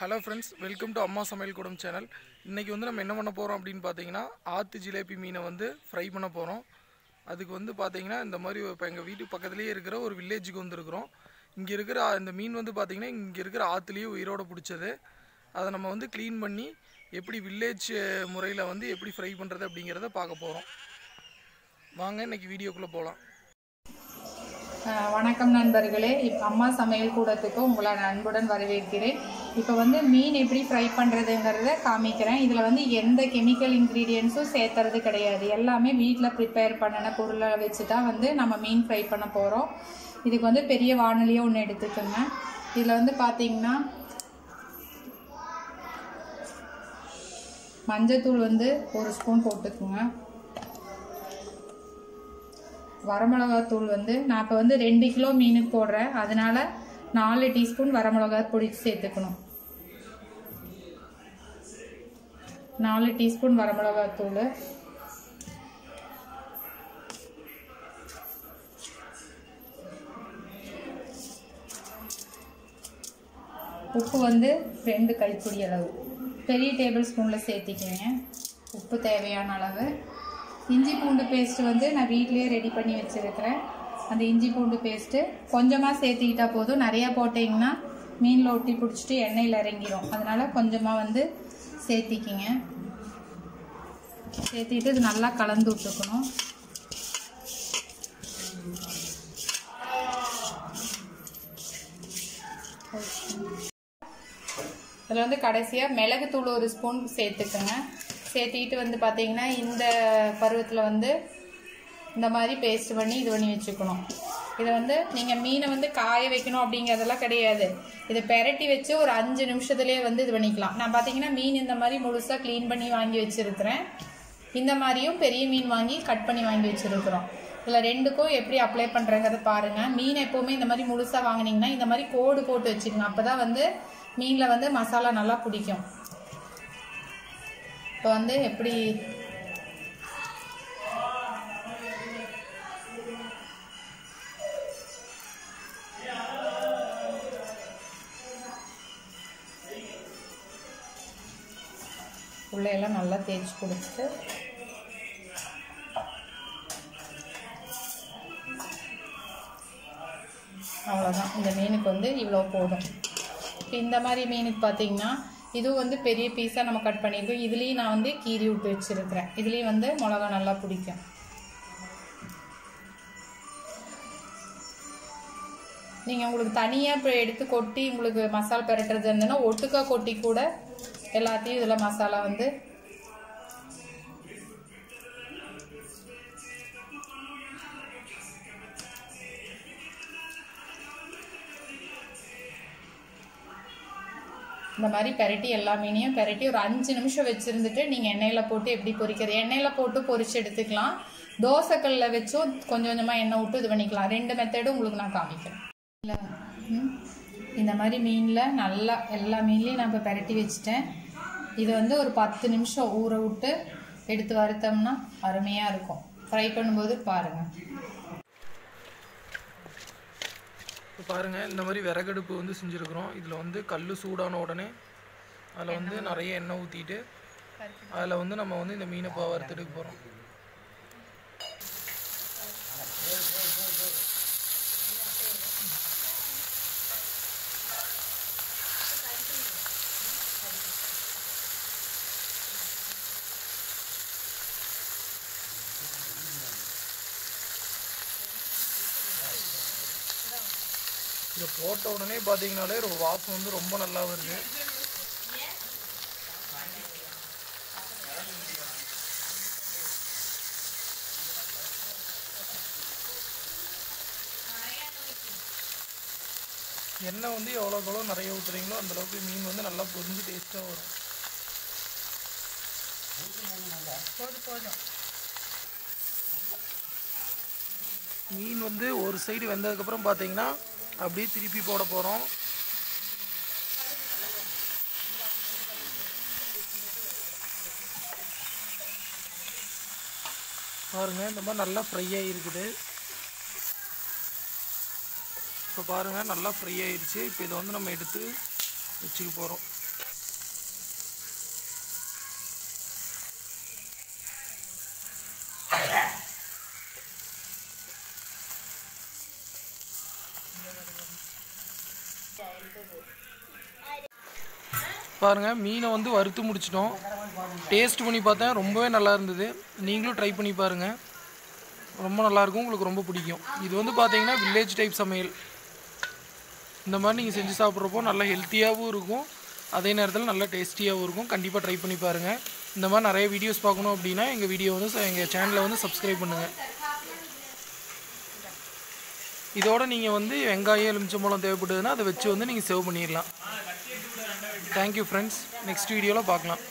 Hello friends welcome to அம்மா சமையல் கூடம் சேனல் இன்றைக்கி வந்து நம்ம என்ன பண்ண போகிறோம் அப்படின்னு பார்த்தீங்கன்னா ஆற்று ஜிலேபி மீனை வந்து ஃப்ரை பண்ண போகிறோம் அதுக்கு வந்து பார்த்தீங்கன்னா இந்த மாதிரி இப்போ எங்கள் வீட்டு பக்கத்துலேயே இருக்கிற ஒரு வில்லேஜுக்கு வந்துருக்குறோம். இங்கே இருக்கிற இந்த மீன் வந்து பார்த்தீங்கன்னா இங்கே இருக்கிற ஆற்றுலேயே உயிரோடு பிடிச்சது. அதை நம்ம வந்து க்ளீன் பண்ணி எப்படி வில்லேஜ் முறையில் வந்து எப்படி ஃப்ரை பண்ணுறது அப்படிங்கிறத பார்க்க போகிறோம் வாங்க இன்னைக்கு வீடியோக்குள்ளே போகலாம் வணக்கம் நண்பர்களே. இப்போ அம்மா சமையல் கூடத்துக்கு உங்களை அன்புடன் வரவேற்கிறேன். இப்போ வந்து மீன் எப்படி ஃப்ரை பண்ணுறதுங்கிறத காமிக்கிறேன். இதில் வந்து எந்த கெமிக்கல் இன்க்ரீடியன்ஸும் சேர்த்துறது கிடையாது. எல்லாமே வீட்டில் ப்ரிப்பேர் பண்ணின பொருளை வச்சு தான் வந்து நம்ம மீன் ஃப்ரை பண்ண போகிறோம் இதுக்கு வந்து பெரிய வானொலியாக ஒன்று எடுத்துக்கோங்க. இதில் வந்து பார்த்தீங்கன்னா மஞ்சத்தூள் வந்து ஒரு ஸ்பூன் போட்டுக்குங்க. வரமிளகாத்தூள் வந்து நான் இப்போ வந்து ரெண்டு கிலோ மீனுக்கு போடுறேன். அதனால நாலு டீஸ்பூன் வரமிளகா பொடி சேர்த்துக்கணும். நாலு டீஸ்பூன் வரமிளகாத்தூள் உப்பு வந்து ரெண்டு கைப்பிடி அளவு. பெரிய டேபிள் ஸ்பூனில் சேர்த்திக்கங்க உப்பு தேவையான அளவு. இஞ்சி பூண்டு பேஸ்ட் வந்து நான் வீட்லேயே ரெடி பண்ணி வச்சுருக்கிறேன். அந்த இஞ்சி பூண்டு பேஸ்ட்டு கொஞ்சமாக சேர்த்திக்கிட்டா போதும். நிறையா போட்டிங்கன்னா மீனில் ஒட்டி பிடிச்சிட்டு எண்ணெயில் இறங்கிரும். அதனால் கொஞ்சமாக வந்து சேர்த்திக்கிங்க. சேர்த்திட்டு இது நல்லா கலந்து விட்டுக்கணும். இதில் வந்து கடைசியாக மிளகுத்தூள் ஒரு ஸ்பூன் சேர்த்துக்கோங்க. சேர்த்திக்கிட்டு வந்து பார்த்தீங்கன்னா இந்த பருவத்தில் வந்து இந்த மாதிரி பேஸ்ட் பண்ணி இது பண்ணி வச்சுக்கணும். இதை வந்து நீங்கள் மீனை வந்து காய வைக்கணும் அப்படிங்கிறதெல்லாம் கிடையாது. இதை பெரட்டி வச்சு ஒரு அஞ்சு நிமிஷத்துலேயே வந்து இது பண்ணிக்கலாம். நான் பார்த்தீங்கன்னா மீன் இந்த மாதிரி முழுசாக க்ளீன் பண்ணி வாங்கி வச்சுருக்கிறேன். இந்த மாதிரியும் பெரிய மீன் வாங்கி கட் பண்ணி வாங்கி வச்சுருக்கிறோம். இதில் ரெண்டுக்கும் எப்படி அப்ளை பண்ணுறங்கிறத பாருங்கள் மீன் எப்போவுமே இந்த மாதிரி முழுசாக வாங்கினீங்கன்னா இந்த மாதிரி கோடு போட்டு வச்சுக்கோங்க அப்போ தான் வந்து மீனில் வந்து மசாலா நல்லா பிடிக்கும். இப்போ வந்து எப்படி உள்ளையெல்லாம் நல்லா தேய்ச்சி கொடுத்துட்டு அவ்வளோதான் இந்த மீனுக்கு வந்து இவ்வளோ போதும். இப்போ இந்த மாதிரி மீனுக்கு பார்த்தீங்கன்னா இதுவும் வந்து பெரிய பீஸாக நம்ம கட் பண்ணியிருக்கோம். இதுலேயும் நான் வந்து கீறி விட்டு வச்சுருக்கிறேன். இதுலேயும் வந்து மிளகா நல்லா பிடிக்கும். நீங்கள் உங்களுக்கு தனியாக இப்போ எடுத்து கொட்டி உங்களுக்கு மசாலா பெரட்டுறது இருந்ததுன்னா ஒட்டுக்கா கொட்டி கூட எல்லாத்தையும் இதில் மசாலா வந்து இந்த மாதிரி பெரட்டி எல்லா மீனையும் பெரட்டி ஒரு அஞ்சு நிமிஷம் வச்சுருந்துட்டு நீங்கள் எண்ணெயில் போட்டு எப்படி பொரிக்கிறது எண்ணெயில் போட்டு பொரிச்சு எடுத்துக்கலாம். தோசைக்கல்ல வச்சும் கொஞ்சம் கொஞ்சமாக எண்ணெய் விட்டு இது பண்ணிக்கலாம். ரெண்டு மெத்தடும் உங்களுக்கு நான் காமிக்கிறேன். இல்லை. ம். இந்த மாதிரி மீனில் நல்லா எல்லா மீன்லையும் நான் இப்போ பெரட்டி வச்சுட்டேன். இது வந்து ஒரு பத்து நிமிஷம் ஊற விட்டு எடுத்து வறுத்தோம்னா அருமையாக இருக்கும். ஃப்ரை பண்ணும்போது பாருங்கள் இப்போ பாருங்கள் இந்த மாதிரி விறகடுப்பு வந்து செஞ்சுருக்குறோம். இதில் வந்து கல் சூடான உடனே அதில் வந்து நிறைய எண்ணெய் ஊற்றிட்டு அதில் வந்து நம்ம வந்து இந்த மீனை இப்போ வறுத்தெடுக்க போகிறோம் இதை போட்ட உடனே பார்த்தீங்கனாலே ஒரு வாசம் வந்து ரொம்ப நல்லா வருது. எண்ணெய் வந்து எவ்வளோக்கு எவ்வளோ நிறைய ஊற்றுறீங்களோ அந்தளவுக்கு மீன் வந்து நல்லா பொரிஞ்சு டேஸ்ட்டாக வரும். போதும் போதும். மீன் வந்து ஒரு சைடு வெந்ததுக்கப்புறம் பார்த்தீங்கன்னா அப்படியே திருப்பி போட போகிறோம் பாருங்கள் இந்த மாதிரி நல்லா ஃப்ரை ஆகிருக்குது இப்போ பாருங்கள் நல்லா ஃப்ரை ஆகிருச்சு இப்போ இதை வந்து நம்ம எடுத்து வச்சுக்க போகிறோம் Yeah. பாருங்கள் மீனை வந்து வறுத்து முடிச்சிட்டோம். டேஸ்ட் பண்ணி பார்த்தேன் ரொம்பவே நல்லா இருந்தது. நீங்களும் ட்ரை பண்ணி பாருங்கள் ரொம்ப நல்லாயிருக்கும் உங்களுக்கு ரொம்ப பிடிக்கும். இது வந்து பார்த்தீங்கன்னா வில்லேஜ் டைப் சமையல். இந்த மாதிரி நீங்கள் செஞ்சு சாப்பிட்றப்போ நல்லா ஹெல்த்தியாகவும் இருக்கும். அதே நேரத்தில் நல்லா டேஸ்டியாகவும் இருக்கும். கண்டிப்பாக ட்ரை பண்ணி பாருங்கள் இந்த மாதிரி நிறைய வீடியோஸ் பார்க்கணும் அப்படின்னா எங்கள் வீடியோ வந்து எங்கள் சேனலை வந்து சப்ஸ்கிரைப் பண்ணுங்கள் இதோட நீங்கள் வந்து வெங்காயம் எலுமிச்சம்பழம் தேவைப்படுதுன்னா அதை வச்சு வந்து நீங்கள் சேவ் பண்ணிடலாம். தேங்க்யூ ஃப்ரெண்ட்ஸ் நெக்ஸ்ட் வீடியோவில் பார்க்கலாம்.